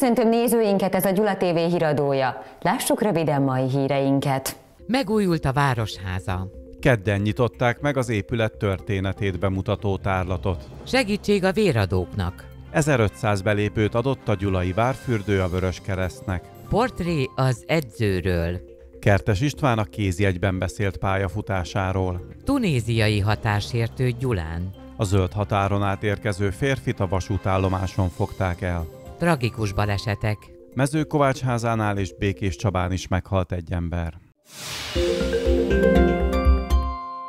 Köszöntöm nézőinket, ez a Gyula TV híradója. Lássuk röviden mai híreinket. Megújult a Városháza. Kedden nyitották meg az épület történetét bemutató tárlatot. Segítség a véradóknak. 1500 belépőt adott a Gyulai Várfürdő a Vörös Keresztnek. Portré az edzőről. Kertes István a kézjegyben beszélt pályafutásáról. Tunéziai hatásértő Gyulán. A zöld határon átérkező férfit a vasútállomáson fogták el. Tragikus balesetek. Mezőkovácsházánál és Békés Csabán is meghalt egy ember.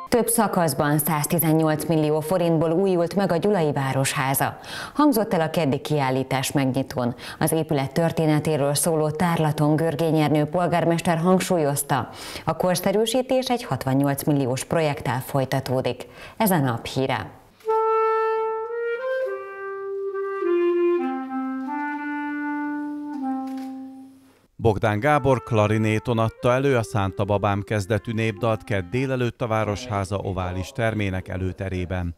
Több szakaszban 118 millió forintból újult meg a Gyulai Városháza. Hangzott el a keddi kiállítás megnyitón. Az épület történetéről szóló tárlaton Görgényernő polgármester hangsúlyozta, a korszerűsítés egy 68 milliós projekttel folytatódik. Ez a nap híre. Bogdán Gábor klarinéton adta elő a Szánta Babám kezdetű népdalt kedd délelőtt a Városháza ovális termének előterében.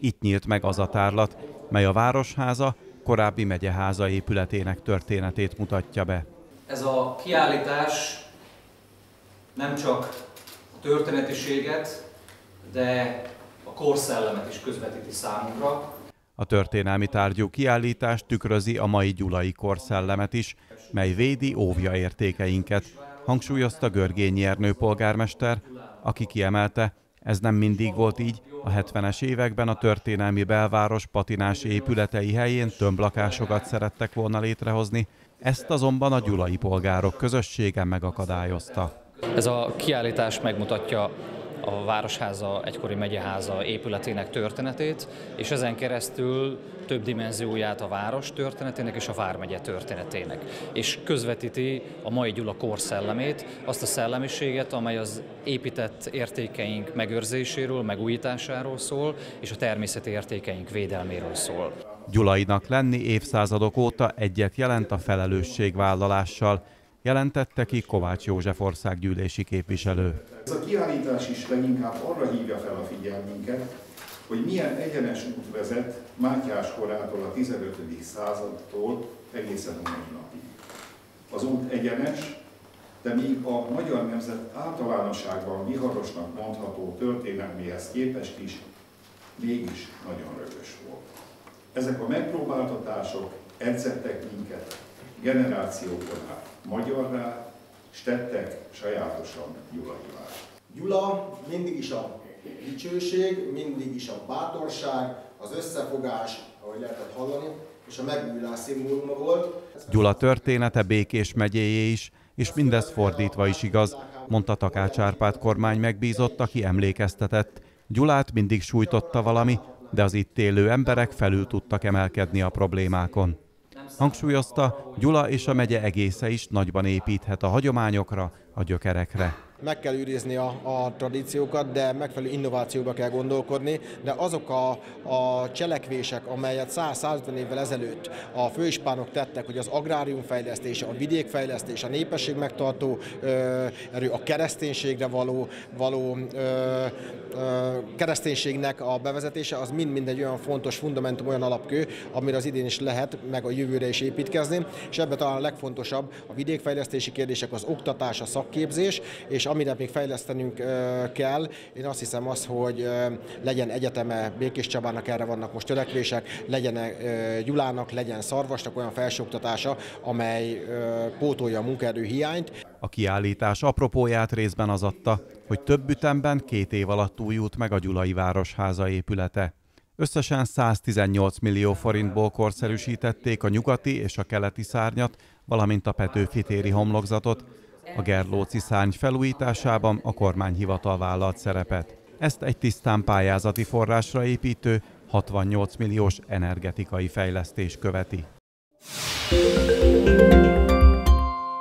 Itt nyílt meg az a tárlat, mely a Városháza korábbi megyeháza épületének történetét mutatja be. Ez a kiállítás nem csak a történetiséget, de a korszellemet is közvetíti számunkra. A történelmi tárgyú kiállítás tükrözi a mai gyulai korszellemet is, mely védi, óvja értékeinket, hangsúlyozta Görgényi Ernő polgármester, aki kiemelte, ez nem mindig volt így, a 70-es években a történelmi belváros patinás épületei helyén tömblakásokat szerettek volna létrehozni, ezt azonban a gyulai polgárok közössége megakadályozta. Ez a kiállítás megmutatja a Városháza egykori megyeháza épületének történetét, és ezen keresztül több dimenzióját a város történetének és a Vármegye történetének. És közvetíti a mai Gyula korszellemét, azt a szellemiséget, amely az épített értékeink megőrzéséről, megújításáról szól, és a természeti értékeink védelméről szól. Gyulainak lenni évszázadok óta egyet jelent a felelősségvállalással, jelentette ki Kovács József országgyűlési képviselő. Ez a kiállítás is leginkább arra hívja fel a figyelmünket, hogy milyen egyenes út vezet Mátyás korától a 15. századtól egészen a mai napig. Az út egyenes, de míg a magyar nemzet általánosságban viharosnak mondható történelméhez képest is mégis nagyon rögös volt. Ezek a megpróbáltatások edzettek minket generációkon át magyarrá, és tettek sajátosan gyulaivá. Gyula mindig is a dicsőség, mindig is a bátorság, az összefogás, ahogy lehetett hallani, és a megújulás szimbóluma volt. Gyula története Békés megyéjé is, és mindez fordítva is igaz, mondta Takács Árpád kormány megbízott, aki emlékeztetett. Gyulát mindig sújtotta valami, de az itt élő emberek felül tudtak emelkedni a problémákon. Hangsúlyozta, Gyula és a megye egésze is nagyban építhet a hagyományokra, a gyökerekre meg kell őrizni a, a tradíciókat, de megfelelő innovációba kell gondolkodni, de azok a, a cselekvések, amelyet 100-150 évvel ezelőtt a főispánok tettek, hogy az agráriumfejlesztés, a vidékfejlesztés, a népesség megtartó ö, erő, a kereszténységre való, való ö, ö, kereszténységnek a bevezetése, az mind-mind egy olyan fontos fundamentum, olyan alapkő, amire az idén is lehet, meg a jövőre is építkezni, és ebben talán a legfontosabb a vidékfejlesztési kérdések, az oktatás, a szakképzés, és amire még fejlesztenünk kell, én azt hiszem az, hogy legyen egyeteme Békés Csabának, erre vannak most törekvések, legyen Gyulának, legyen Szarvasnak olyan felsőoktatása, amely pótolja a munkaerő hiányt. A kiállítás apropóját részben az adta, hogy több ütemben két év alatt újult meg a Gyulai Városháza épülete. Összesen 118 millió forintból korszerűsítették a nyugati és a keleti szárnyat, valamint a Petőfi téri homlokzatot, a Gerlóci szárny felújításában a kormányhivatal vállalt szerepet. Ezt egy tisztán pályázati forrásra építő 68 milliós energetikai fejlesztés követi.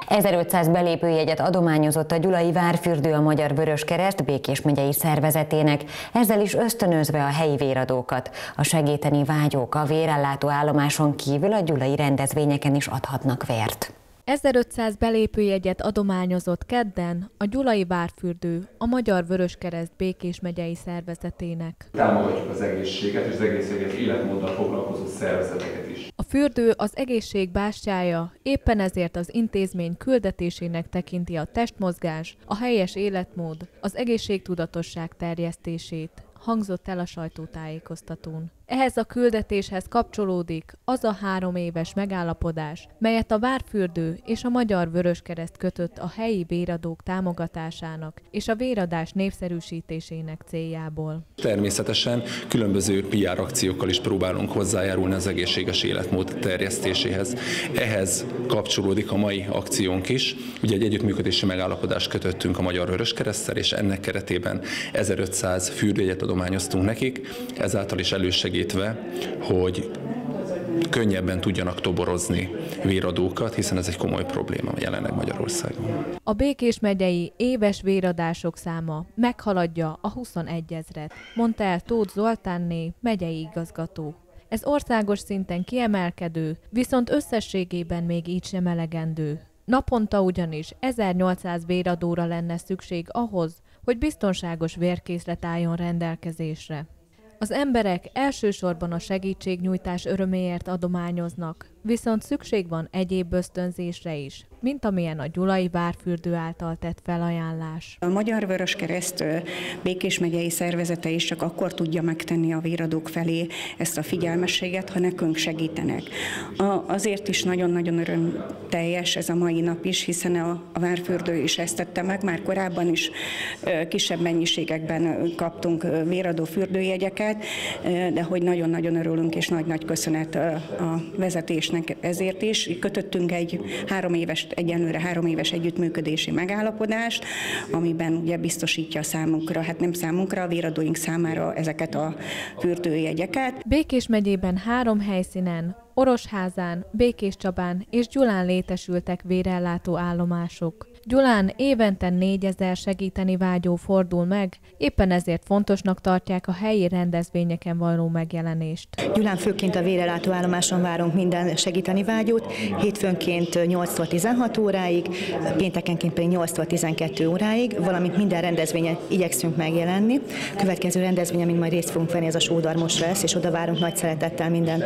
1500 belépőjegyet adományozott a Gyulai Várfürdő a Magyar Vörös Kereszt Békés megyei szervezetének, ezzel is ösztönözve a helyi véradókat. A segíteni vágyók a vérellátó állomáson kívül a gyulai rendezvényeken is adhatnak vért. 1500 belépőjegyet adományozott kedden a Gyulai Várfürdő, a Magyar Vöröskereszt Békés megyei szervezetének. Támogatjuk az egészséget és az egészséges életmóddal foglalkozó szervezeteket is. A fürdő az egészség bástyája, éppen ezért az intézmény küldetésének tekinti a testmozgás, a helyes életmód, az egészségtudatosság terjesztését, hangzott el a sajtótájékoztatón. Ehhez a küldetéshez kapcsolódik az a három éves megállapodás, melyet a Várfürdő és a Magyar Vöröskereszt kötött a helyi béradók támogatásának és a véradás népszerűsítésének céljából. Természetesen különböző PR akciókkal is próbálunk hozzájárulni az egészséges életmód terjesztéséhez. Ehhez kapcsolódik a mai akciónk is. Ugye egy együttműködési megállapodást kötöttünk a Magyar Vöröskereszttel, és ennek keretében 1500 fürdőjegyet adományoztunk nekik, ezáltal is elősegít segítve, hogy könnyebben tudjanak toborozni véradókat, hiszen ez egy komoly probléma jelenleg Magyarországon. A Békés megyei éves véradások száma meghaladja a 21 ezret, mondta el Tóth Zoltánné, megyei igazgató. Ez országos szinten kiemelkedő, viszont összességében még így sem elegendő. Naponta ugyanis 1800 véradóra lenne szükség ahhoz, hogy biztonságos vérkészlet álljon rendelkezésre. Az emberek elsősorban a segítségnyújtás öröméért adományoznak, viszont szükség van egyéb ösztönzésre is, mint amilyen a Gyulai Várfürdő által tett felajánlás. A Magyar Vörös Kereszt Békés megyei szervezete is csak akkor tudja megtenni a véradók felé ezt a figyelmességet, ha nekünk segítenek. A, azért is nagyon-nagyon öröm teljes ez a mai nap is, hiszen a, a Várfürdő is ezt tette meg, már korábban is kisebb mennyiségekben kaptunk véradó fürdőjegyeket, de hogy nagyon-nagyon örülünk, és nagy-nagy köszönet a vezetésnek ezért is. Kötöttünk egy három éves egyenlőre három éves együttműködési megállapodást, amiben ugye biztosítja számunkra, hát nem számunkra, a véradóink számára ezeket a fürdőjegyeket. Békés megyében három helyszínen Orosházán, Békés Csabán és Gyulán létesültek vérellátó állomások. Gyulán évente négyezer segíteni vágyó fordul meg, éppen ezért fontosnak tartják a helyi rendezvényeken való megjelenést. Gyulán főként a vérellátó állomáson várunk minden segíteni vágyót, hétfőnként 8-tól 16 óráig, péntekenként pedig 8-tól 12 óráig, valamint minden rendezvényen igyekszünk megjelenni. Következő rendezvény, amin majd részt fogunk venni, ez a sódarmos lesz, és oda várunk nagy szeretettel minden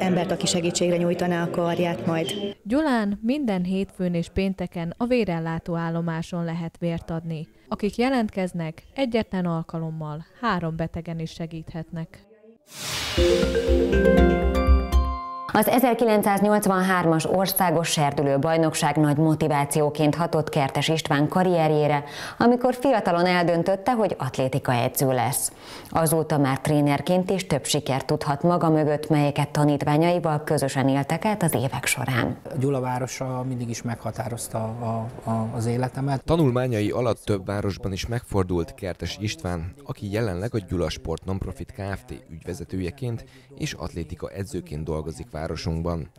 embert, aki segítségre nyújtaná a karját majd. Gyulán minden hétfőn és pénteken a vérellátó állomáson lehet vért adni. Akik jelentkeznek, egyetlen alkalommal három betegen is segíthetnek. Az 1983-as országos serdülő bajnokság nagy motivációként hatott Kertes István karrierjére, amikor fiatalon eldöntötte, hogy atlétika edző lesz. Azóta már trénerként is több sikert tudhat maga mögött, melyeket tanítványaival közösen éltek át az évek során. Gyula városa mindig is meghatározta a, a, az életemet. Tanulmányai alatt több városban is megfordult Kertes István, aki jelenleg a Gyula Sport Nonprofit Kft. ügyvezetőjeként és atlétika edzőként dolgozik városunkban.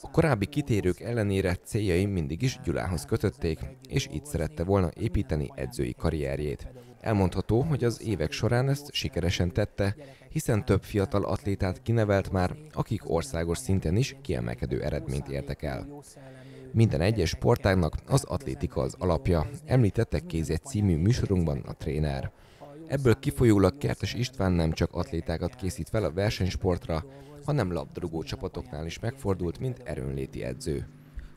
A korábbi kitérők ellenére céljai mindig is Gyulához kötötték, és itt szerette volna építeni edzői karrierjét. Elmondható, hogy az évek során ezt sikeresen tette, hiszen több fiatal atlétát kinevelt már, akik országos szinten is kiemelkedő eredményt értek el. Minden egyes sportágnak az atlétika az alapja, említette Kézet című műsorunkban a tréner. Ebből kifolyólag Kertes István nem csak atlétákat készít fel a versenysportra, hanem labdarúgó csapatoknál is megfordult, mint erőnléti edző.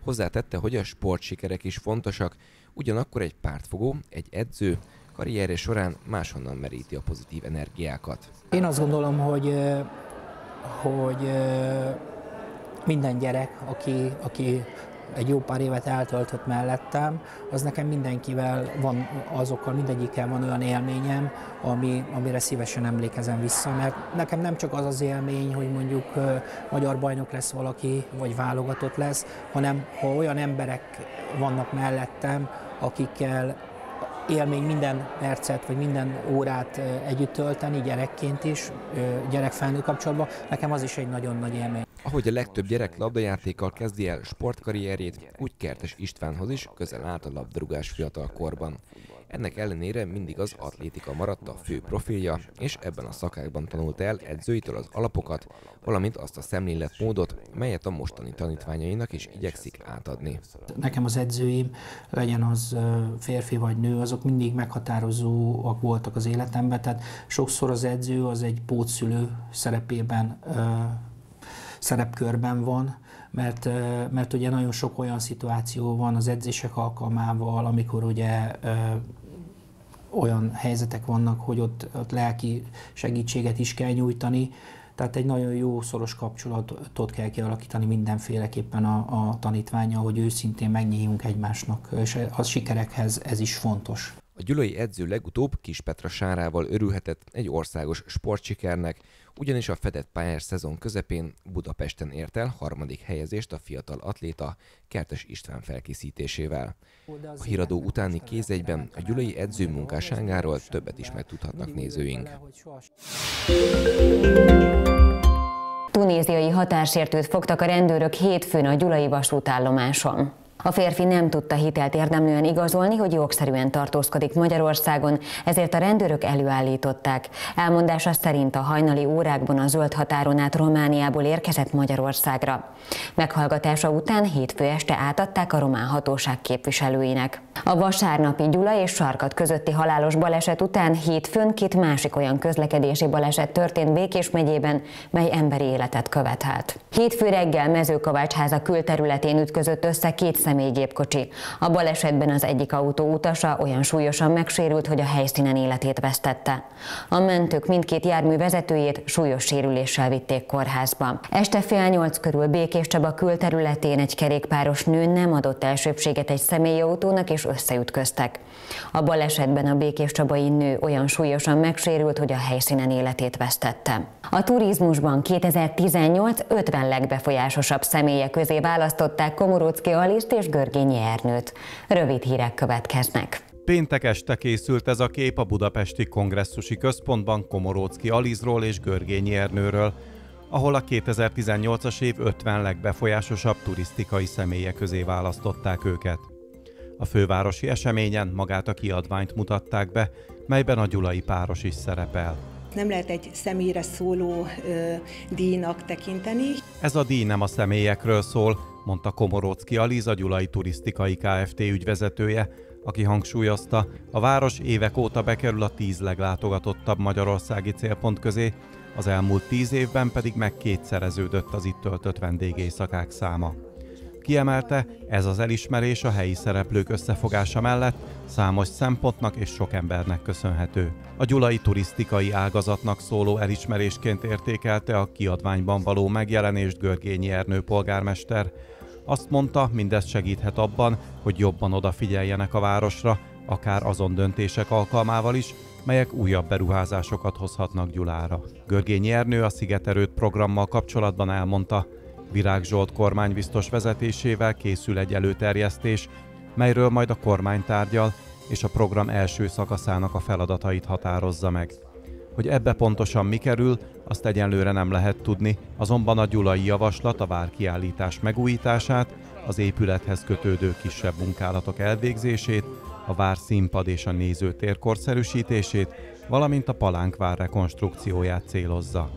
Hozzátette, hogy a sportsikerek is fontosak, ugyanakkor egy pártfogó, egy edző karrierje során máshonnan meríti a pozitív energiákat. Én azt gondolom, hogy, hogy minden gyerek, aki, aki egy jó pár évet eltöltött mellettem, az nekem mindenkivel van, azokkal mindegyikkel van olyan élményem, ami, amire szívesen emlékezem vissza, mert nekem nem csak az az élmény, hogy mondjuk magyar bajnok lesz valaki, vagy válogatott lesz, hanem ha olyan emberek vannak mellettem, akikkel élmény minden percet, vagy minden órát együtt tölteni, gyerekként is, gyerek-felnőtt kapcsolatban, nekem az is egy nagyon nagy élmény. Ahogy a legtöbb gyerek labdajátékkal kezdi el sportkarrierjét, úgy Kertes Istvánhoz is közel állt a labdarúgás fiatal korban. Ennek ellenére mindig az atlétika maradt a fő profilja, és ebben a szakákban tanult el edzőitől az alapokat, valamint azt a szemléletmódot, melyet a mostani tanítványainak is igyekszik átadni. Nekem az edzőim, legyen az férfi vagy nő, azok mindig meghatározóak voltak az életemben, tehát sokszor az edző az egy pótszülő szerepében szerepkörben van, mert, mert ugye nagyon sok olyan szituáció van az edzések alkalmával, amikor ugye olyan helyzetek vannak, hogy ott, ott lelki segítséget is kell nyújtani, tehát egy nagyon jó szoros kapcsolatot kell kialakítani mindenféleképpen a, a tanítványa, hogy őszintén megnyíljunk egymásnak, és a sikerekhez ez is fontos. A gyulai edző legutóbb Kispetra Sárával örülhetett egy országos sportsikernek, ugyanis a fedett pályás szezon közepén Budapesten ért el harmadik helyezést a fiatal atléta Kertes István felkészítésével. A híradó utáni kézegyben a gyulai edző munkásságáról többet is megtudhatnak nézőink. Tunéziai határsértőt fogtak a rendőrök hétfőn a gyulai vasútállomáson. A férfi nem tudta hitelt érdemlően igazolni, hogy jogszerűen tartózkodik Magyarországon, ezért a rendőrök előállították. Elmondása szerint a hajnali órákban a zöld határon át Romániából érkezett Magyarországra. Meghallgatása után hétfő este átadták a román hatóság képviselőinek. A vasárnapi Gyula és Sarkat közötti halálos baleset után hétfőn két másik olyan közlekedési baleset történt Békés megyében, mely emberi életet követelt. Hétfő reggel Mezőkovácsháza külterületén ütközött össze két személygépkocsi. A balesetben az egyik autó utasa olyan súlyosan megsérült, hogy a helyszínen életét vesztette. A mentők mindkét jármű vezetőjét súlyos sérüléssel vitték kórházba. Este fél nyolc körül Békés Csaba külterületén egy kerékpáros nő nem adott elsőbséget egy személyautónak és összeütköztek. A balesetben a Békés Csabai nő olyan súlyosan megsérült, hogy a helyszínen életét vesztette. A turizmusban 2018 50 legbefolyásosabb személye közé választották Komorócki Aliszt és Görgényi Ernőt. Rövid hírek következnek. Péntek este készült ez a kép a Budapesti Kongresszusi Központban Komorócki Alizról és Görgényi Ernőről, ahol a 2018-as év 50 legbefolyásosabb turisztikai személye közé választották őket. A fővárosi eseményen magát a kiadványt mutatták be, melyben a gyulai páros is szerepel. Nem lehet egy személyre szóló ö, díjnak tekinteni. Ez a díj nem a személyekről szól, mondta Komorócki Aliza Gyulai Turisztikai Kft. ügyvezetője, aki hangsúlyozta, a város évek óta bekerül a tíz leglátogatottabb magyarországi célpont közé, az elmúlt tíz évben pedig meg kétszereződött az itt töltött vendégészakák száma. Kiemelte, ez az elismerés a helyi szereplők összefogása mellett számos szempontnak és sok embernek köszönhető. A gyulai turisztikai ágazatnak szóló elismerésként értékelte a kiadványban való megjelenést Görgényi Ernő polgármester. Azt mondta, mindez segíthet abban, hogy jobban odafigyeljenek a városra, akár azon döntések alkalmával is, melyek újabb beruházásokat hozhatnak Gyulára. Görgényi Ernő a Szigeterőt programmal kapcsolatban elmondta, Virág Zsolt kormánybiztos vezetésével készül egy előterjesztés, melyről majd a kormány tárgyal, és a program első szakaszának a feladatait határozza meg. Hogy ebbe pontosan mi kerül, azt egyenlőre nem lehet tudni, azonban a gyulai javaslat a várkiállítás megújítását, az épülethez kötődő kisebb munkálatok elvégzését, a vár színpad és a nézőtér korszerűsítését, valamint a palánkvár rekonstrukcióját célozza.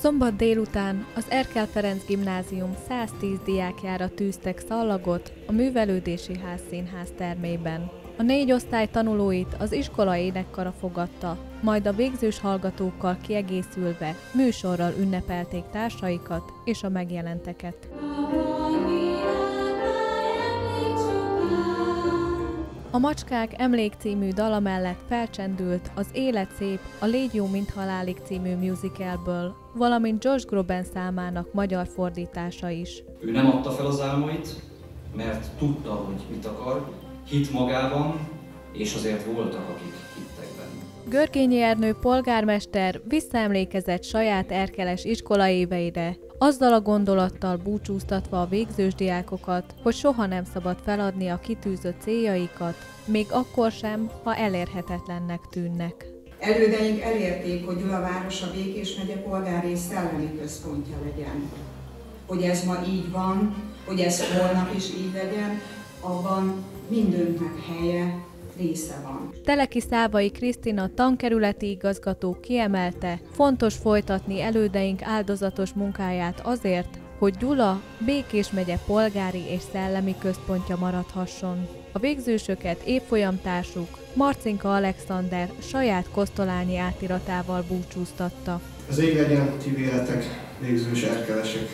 Szombat délután az Erkel Ferenc Gimnázium 110 diákjára tűztek szallagot a Művelődési Ház színház termében. A négy osztály tanulóit az iskola énekkara fogadta, majd a végzős hallgatókkal kiegészülve műsorral ünnepelték társaikat és a megjelenteket. A Macskák Emlék című dala mellett felcsendült az Élet szép, a Légy jó, mint halálig című musicalből, valamint Josh Groban számának magyar fordítása is. Ő nem adta fel az álmait, mert tudta, hogy mit akar, hit magában, és azért voltak, akik hittek benne. Görgényi Ernő polgármester visszaemlékezett saját erkeles iskolaéveire, azzal a gondolattal búcsúztatva a végzős diákokat, hogy soha nem szabad feladni a kitűzött céljaikat, még akkor sem, ha elérhetetlennek tűnnek. Elődeink elérték, hogy Gyula városa Békés megye polgári szellemi központja legyen. Hogy ez ma így van, hogy ez holnap is így legyen, abban mindönknek helye, része van. Teleki Szávai Krisztina tankerületi igazgató kiemelte, fontos folytatni elődeink áldozatos munkáját azért, hogy Gyula Békés megye polgári és szellemi központja maradhasson. A végzősöket évfolyamtársuk Marcinka Alexander saját kosztolányi átiratával búcsúztatta. Az ég legyen ti véletek, végzős erkelesek.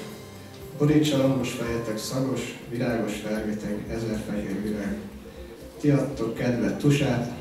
Borítsa lambos fejetek szagos, virágos fergeteg, ezer fehér virág. Ti adtok kedvet tusát,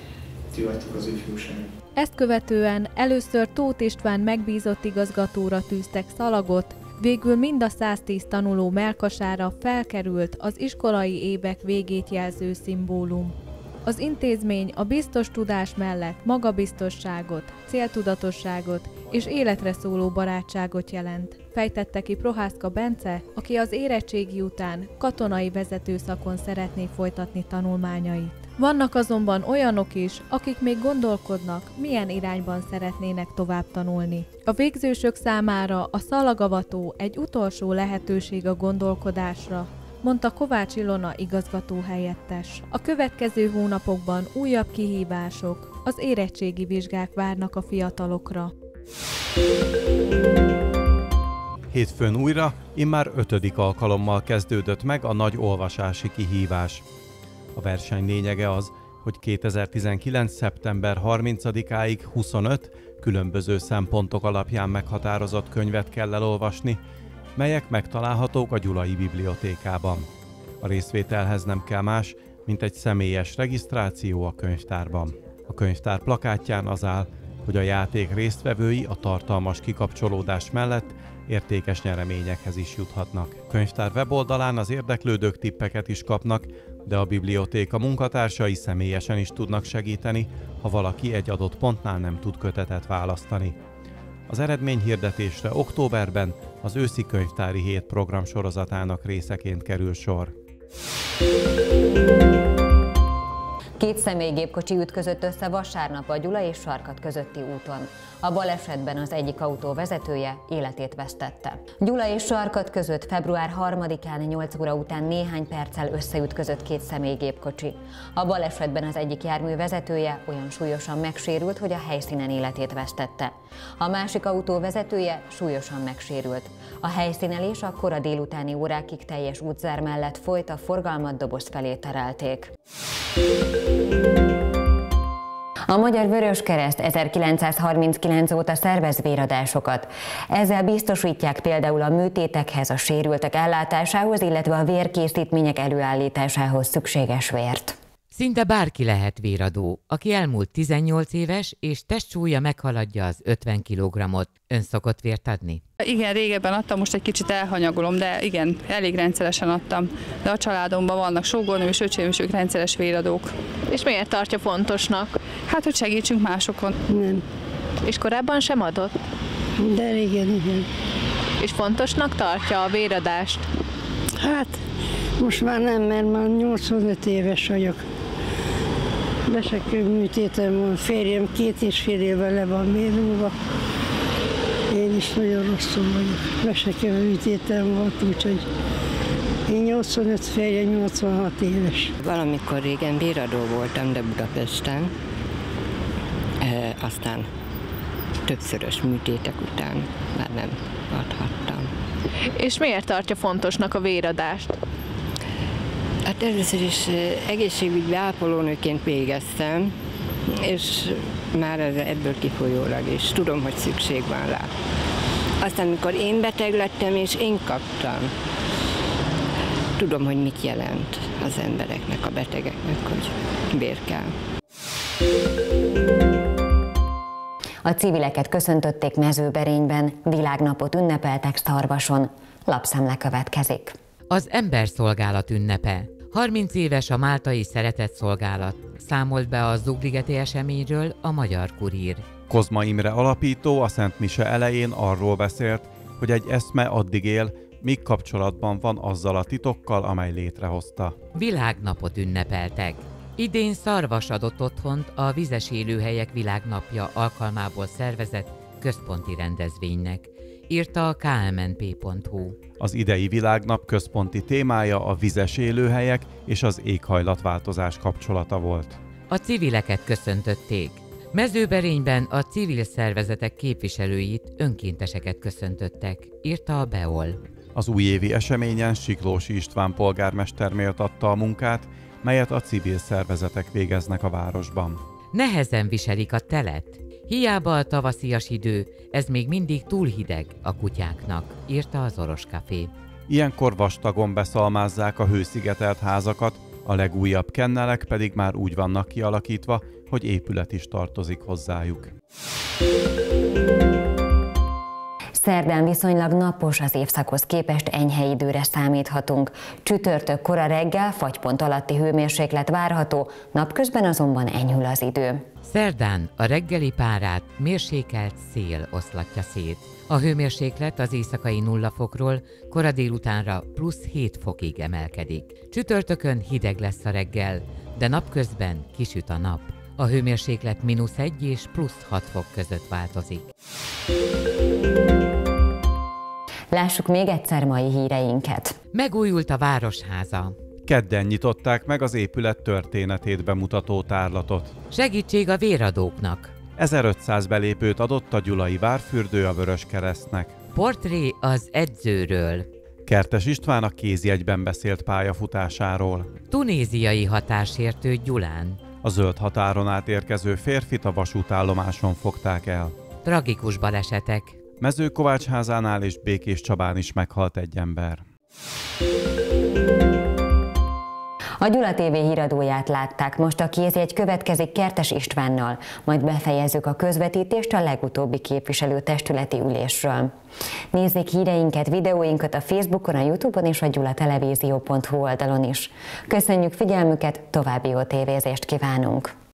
ti vagytok az ifjúság. Ezt követően először Tóth István megbízott igazgatóra tűztek szalagot, Végül mind a 110 tanuló melkasára felkerült az iskolai évek végét jelző szimbólum. Az intézmény a biztos tudás mellett magabiztosságot, céltudatosságot és életre szóló barátságot jelent. Fejtette ki Prohászka Bence, aki az érettségi után katonai vezetőszakon szeretné folytatni tanulmányait. Vannak azonban olyanok is, akik még gondolkodnak, milyen irányban szeretnének tovább tanulni. A végzősök számára a szalagavató egy utolsó lehetőség a gondolkodásra, mondta Kovács Ilona igazgató helyettes. A következő hónapokban újabb kihívások, az érettségi vizsgák várnak a fiatalokra. Hétfőn újra, immár ötödik alkalommal kezdődött meg a nagy olvasási kihívás. A verseny lényege az, hogy 2019. szeptember 30-áig 25 különböző szempontok alapján meghatározott könyvet kell elolvasni, melyek megtalálhatók a Gyulai Bibliotékában. A részvételhez nem kell más, mint egy személyes regisztráció a könyvtárban. A könyvtár plakátján az áll, hogy a játék résztvevői a tartalmas kikapcsolódás mellett értékes nyereményekhez is juthatnak. Könyvtár weboldalán az érdeklődők tippeket is kapnak, de a bibliotéka munkatársai személyesen is tudnak segíteni, ha valaki egy adott pontnál nem tud kötetet választani. Az eredményhirdetésre októberben az őszi könyvtári hét program sorozatának részeként kerül sor. Két személygépkocsi ütközött össze vasárnap a Gyula és Sarkat közötti úton. A balesetben az egyik autó vezetője életét vesztette. Gyula és Sarkat között február 3-án 8 óra után néhány perccel összeütközött két személygépkocsi. A balesetben az egyik jármű vezetője olyan súlyosan megsérült, hogy a helyszínen életét vesztette. A másik autó vezetője súlyosan megsérült. A helyszínelés a kora délutáni órákig teljes útzár mellett folyt, a forgalmat doboz felé terelték. A Magyar Vöröskereszt 1939 óta szervez véradásokat. Ezzel biztosítják például a műtétekhez, a sérültek ellátásához, illetve a vérkészítmények előállításához szükséges vért. Szinte bárki lehet véradó, aki elmúlt 18 éves és testsúlya meghaladja az 50 kg-ot. Ön szokott vért adni? Igen, régebben adtam, most egy kicsit elhanyagolom, de igen, elég rendszeresen adtam. De a családomban vannak sógornő és öcsém, és ők rendszeres véradók. És miért tartja fontosnak? Hát, hogy segítsünk másokon. Nem. És korábban sem adott? De régen, igen. És fontosnak tartja a véradást? Hát, most már nem, mert már 85 éves vagyok. Besekőműtétem van, férjem két és fél éve le van mérulva. Én is nagyon rosszul vagyok. Besekőműtétem volt, úgyhogy én 85, férjem 86 éves. Valamikor régen bíradó voltam, de Budapesten. Aztán többszörös műtétek után már nem adhattam. És miért tartja fontosnak a véradást? Hát először is egészségügyi ápolónőként végeztem, és már ebből kifolyólag is tudom, hogy szükség van rá. Aztán, amikor én beteg lettem, és én kaptam, tudom, hogy mit jelent az embereknek, a betegeknek, hogy bér kell. A civileket köszöntötték mezőberényben, világnapot ünnepeltek Szarvason. Lapszemle következik. Az emberszolgálat ünnepe. 30 éves a Máltai Szeretett Szolgálat. Számolt be a Zugligeti eseményről a Magyar Kurír. Kozma Imre alapító a Szent Mise elején arról beszélt, hogy egy eszme addig él, míg kapcsolatban van azzal a titokkal, amely létrehozta. Világnapot ünnepeltek. Idén szarvas adott otthont a Vizes Élőhelyek Világnapja alkalmából szervezett központi rendezvénynek, írta a kmnp.hu. Az idei világnap központi témája a vizes élőhelyek és az éghajlatváltozás kapcsolata volt. A civileket köszöntötték. Mezőberényben a civil szervezetek képviselőit, önkénteseket köszöntöttek, írta a Beol. Az újévi eseményen Siklósi István polgármester méltatta a munkát, melyet a civil szervezetek végeznek a városban. Nehezen viselik a telet. Hiába a tavaszias idő, ez még mindig túl hideg a kutyáknak, írta az Oros Café. Ilyenkor vastagon beszalmázzák a hőszigetelt házakat, a legújabb kennelek pedig már úgy vannak kialakítva, hogy épület is tartozik hozzájuk. Szerdán viszonylag napos az évszakhoz képest enyhe időre számíthatunk. Csütörtök kora reggel fagypont alatti hőmérséklet várható, napközben azonban enyhül az idő. Szerdán a reggeli párát mérsékelt szél oszlatja szét. A hőmérséklet az éjszakai nulla fokról kora délutánra plusz 7 fokig emelkedik. Csütörtökön hideg lesz a reggel, de napközben kisüt a nap. A hőmérséklet mínusz 1 és plusz 6 fok között változik. Lássuk még egyszer mai híreinket. Megújult a Városháza. Kedden nyitották meg az épület történetét bemutató tárlatot. Segítség a véradóknak. 1500 belépőt adott a Gyulai Várfürdő a Vörös Keresztnek. Portré az edzőről. Kertes István a kézjegyben beszélt pályafutásáról. Tunéziai hatásértő Gyulán. A zöld határon átérkező férfit a vasútállomáson fogták el. Tragikus balesetek. Mezőkovácsházánál és Békés Csabán is meghalt egy ember. A Gyula TV híradóját látták, most a kézjegy következik Kertes Istvánnal, majd befejezzük a közvetítést a legutóbbi képviselőtestületi ülésről. Nézzék híreinket, videóinkat a Facebookon, a Youtube-on és a gyulatelevízió.hu oldalon is. Köszönjük figyelmüket, további jó tévézést kívánunk!